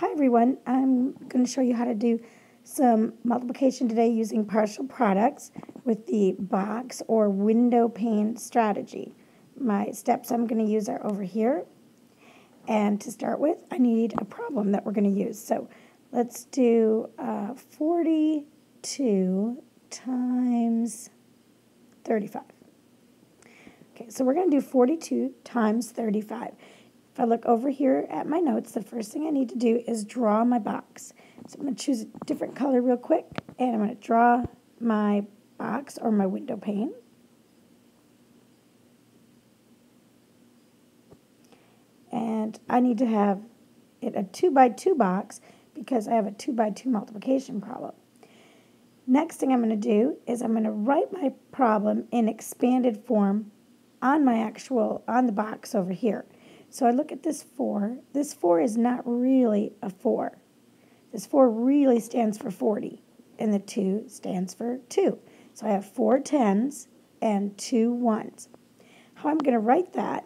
Hi everyone, I'm going to show you how to do some multiplication today using partial products with the box or window pane strategy. My steps I'm going to use are over here. And to start with, I need a problem that we're going to use. So let's do uh, 42 times 35. Okay, so we're going to do 42 times 35. If I look over here at my notes, the first thing I need to do is draw my box. So I'm going to choose a different color real quick, and I'm going to draw my box or my window pane. And I need to have it a 2 by 2 box because I have a 2 by 2 multiplication problem. Next thing I'm going to do is I'm going to write my problem in expanded form on my actual, on the box over here. So I look at this 4. This 4 is not really a 4. This 4 really stands for 40, and the 2 stands for 2. So I have four tens and two ones. How I'm going to write that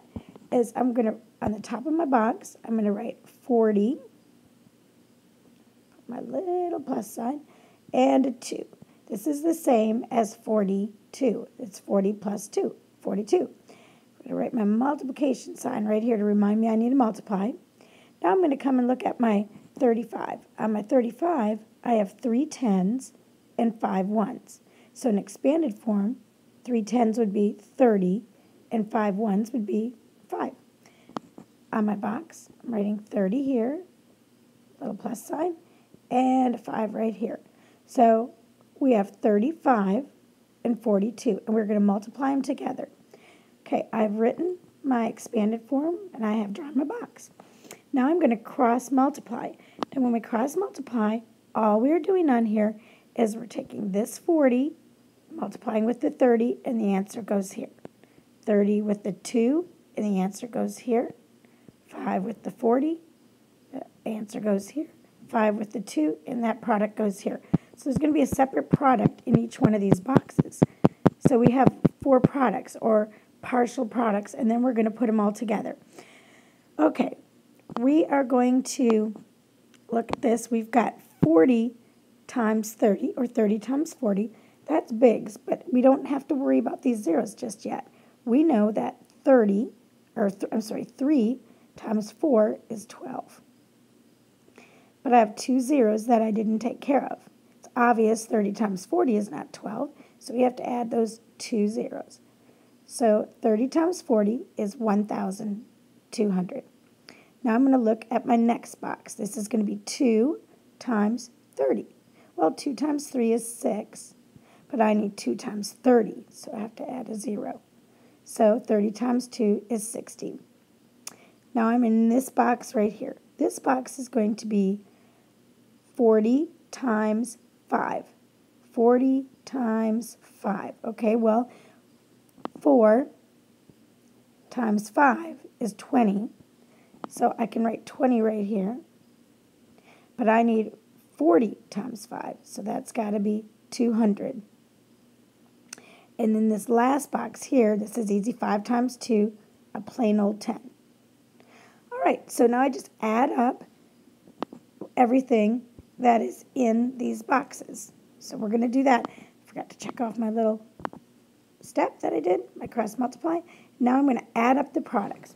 is I'm going to, on the top of my box, I'm going to write 40, put my little plus sign, and a 2. This is the same as 42. It's 40 plus 2, 42. I'm going to write my multiplication sign right here to remind me I need to multiply. Now I'm going to come and look at my 35. On my 35, I have three tens and five ones. So in expanded form, three tens would be 30 and five ones would be 5. On my box, I'm writing 30 here, little plus sign, and 5 right here. So we have 35 and 42, and we're going to multiply them together. Okay, I've written my expanded form and I have drawn my box. Now I'm going to cross multiply. And when we cross multiply, all we're doing on here is we're taking this 40, multiplying with the 30, and the answer goes here. 30 with the 2, and the answer goes here. 5 with the 40, the answer goes here. 5 with the 2, and that product goes here. So there's going to be a separate product in each one of these boxes. So we have four products, or partial products, and then we're going to put them all together. Okay, we are going to look at this. We've got 40 times 30, or 30 times 40. That's bigs, but we don't have to worry about these zeros just yet. We know that 30, or th I'm sorry, 3 times 4 is 12. But I have two zeros that I didn't take care of. It's obvious 30 times 40 is not 12, so we have to add those two zeros. So 30 times 40 is 1,200. Now I'm going to look at my next box. This is going to be 2 times 30. Well, 2 times 3 is 6, but I need 2 times 30, so I have to add a 0. So 30 times 2 is 60. Now I'm in this box right here. This box is going to be 40 times 5. 40 times 5. Okay, well, 4 times 5 is 20. So I can write 20 right here. But I need 40 times 5. So that's got to be 200. And then this last box here, this is easy. 5 times 2, a plain old 10. All right, so now I just add up everything that is in these boxes. So we're going to do that. I forgot to check off my little step that I did, my cross multiply. Now I'm going to add up the products.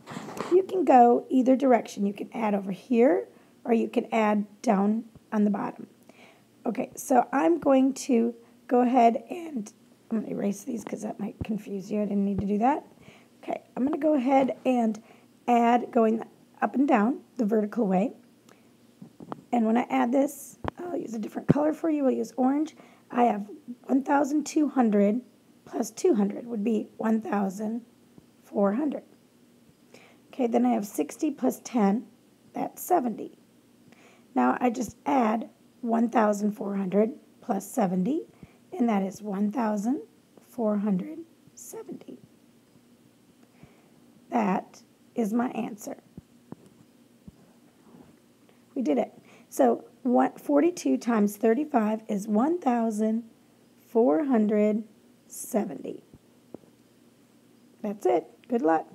You can go either direction. You can add over here or you can add down on the bottom. Okay, so I'm going to go ahead and I'm going to erase these because that might confuse you. I didn't need to do that. Okay, I'm going to go ahead and add going up and down the vertical way. And when I add this, I'll use a different color for you. We'll use orange. I have 1,200 plus 200 would be 1,400. Okay, then I have 60 plus 10, that's 70. Now I just add 1,400 plus 70, and that is 1,470. That is my answer. We did it. So what 42 times 35 is 1,470. 70. That's it. Good luck.